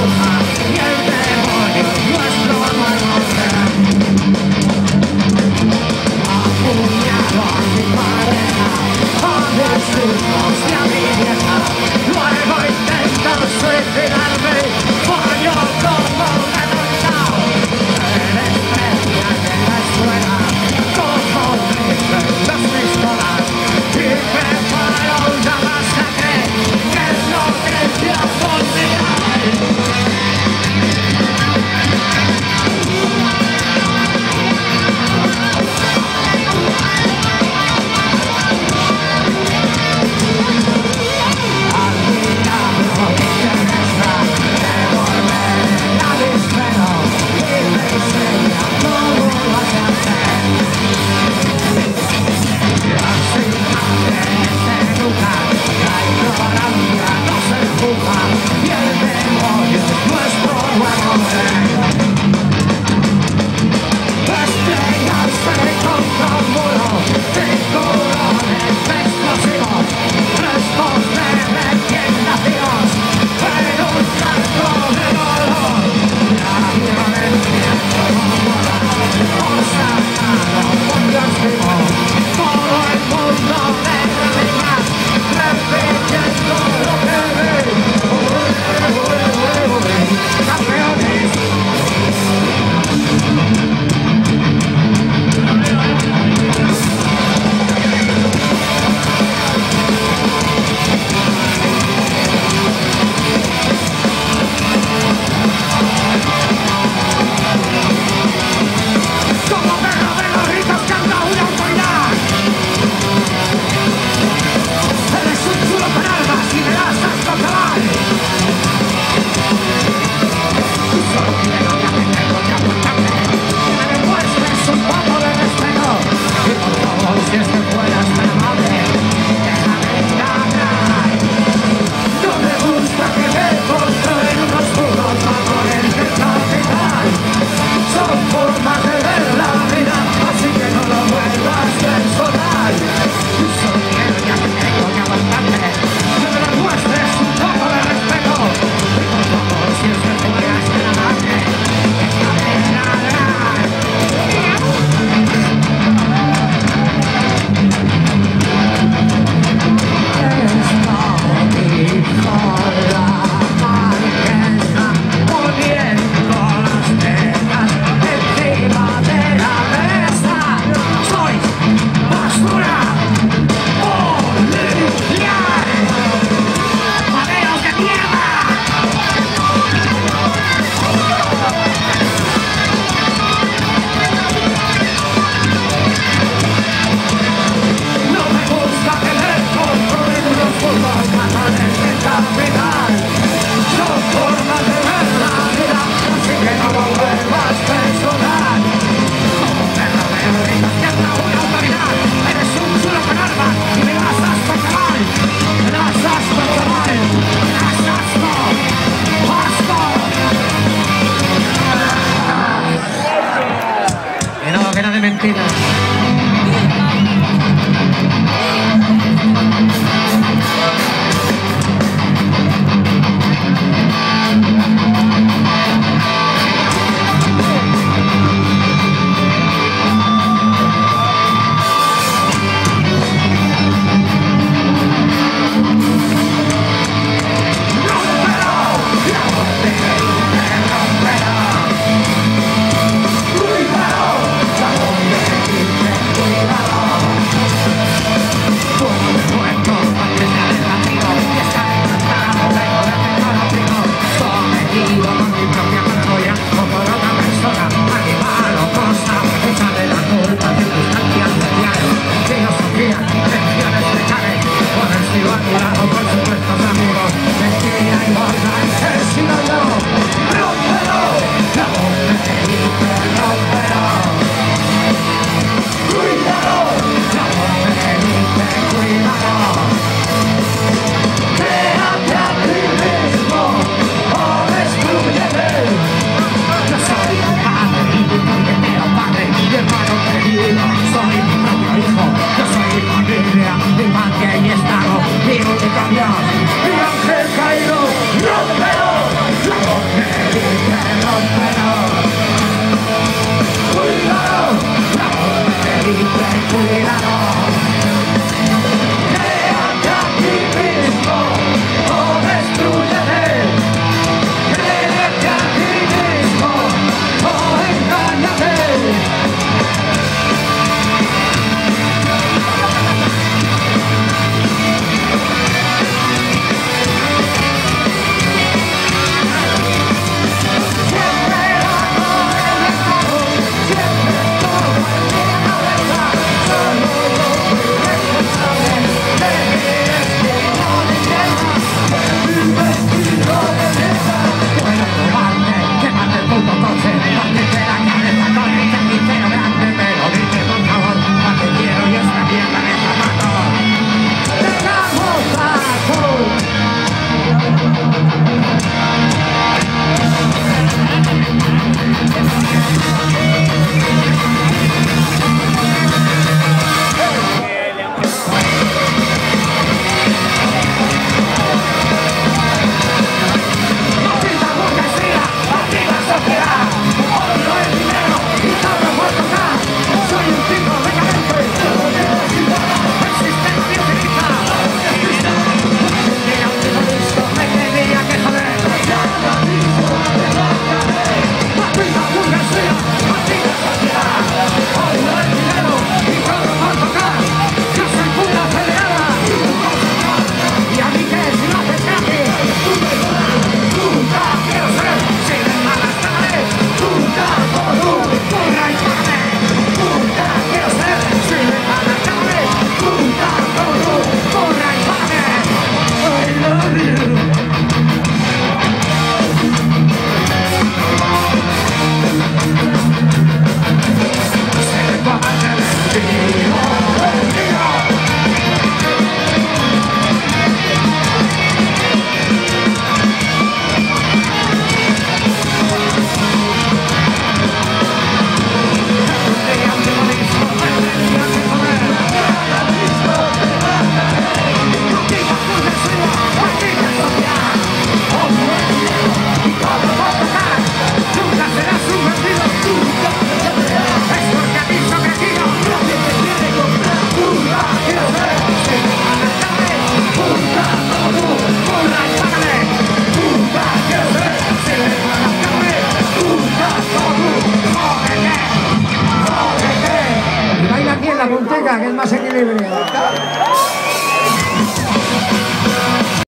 Quédate Música ti 干掉。Más equilibrado.